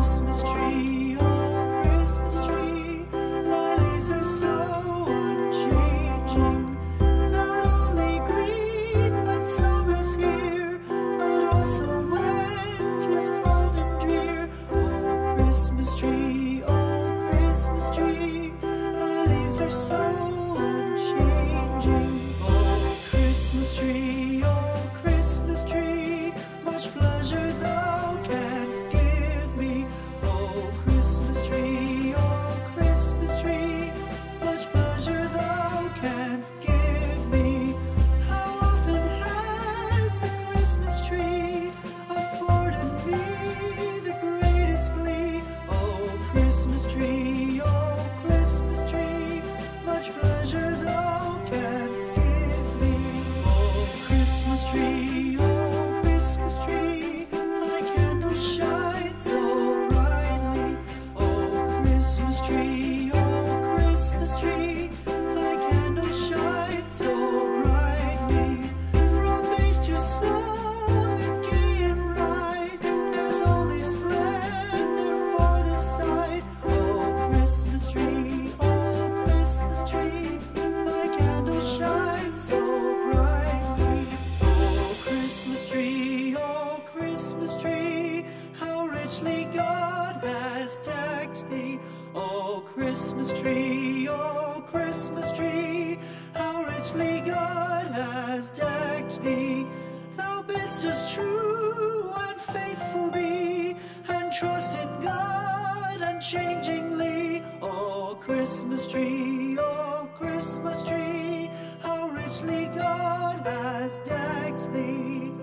Christmas tree. Christmas tree, how richly God has decked thee.